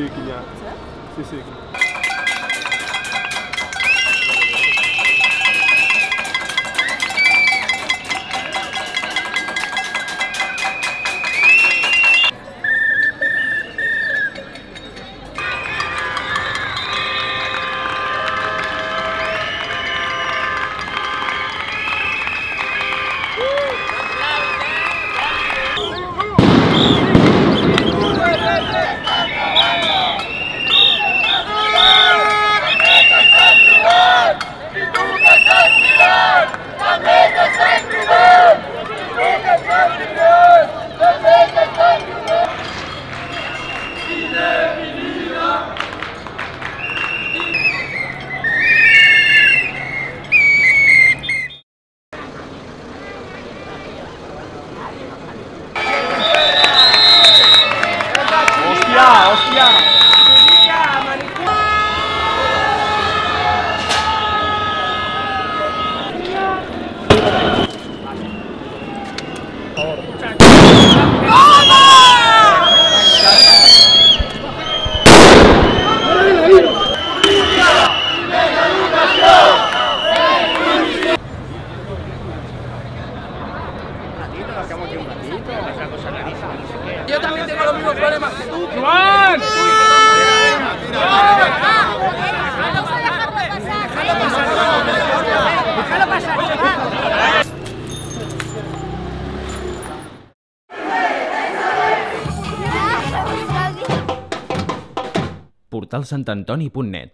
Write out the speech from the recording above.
Sirkin ya. Sirkin. 好需要。Yo también tengo los mismos problemas que tú. Joan! portalsantantoni.net